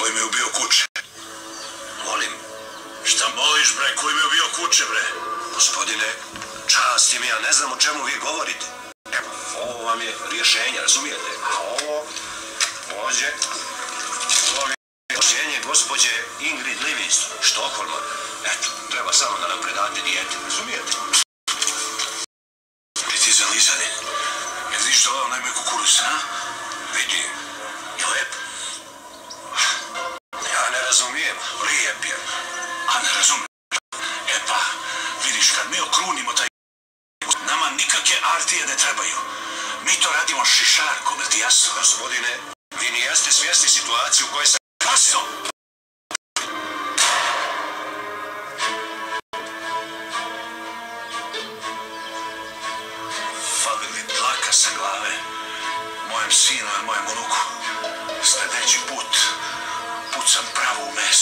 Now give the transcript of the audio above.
Koji mi je ubio kuće? Molim, Šta moliš, bre? Koji mi je ubio kuće, bre? gospodine, čast mi, ja ne znam o čemu vi govorite. Evo, ovo vam je rješenje, razumijete? A ovo, ovdje, ovo je rješenje gospođe Ingrid Livingston, Štokholma. Eto, treba samo da nam predate dijete, razumijete? Ti ti zalizani. Jel vidiš da ovo najmoj kukuruz, a? Lijep je. A ne razumem. E pa, vidiš, kad mi okrunimo taj nama nikakve artije ne trebaju. Mi to radimo šišarkom, jel ti jasno? Gospodine, vi nijeste svjesni situaciju u kojoj se... Jasno! Fali mi dlaka sa glave. Mojem sinu i mojem unuku. Sljedeći put pucam pravo u meso.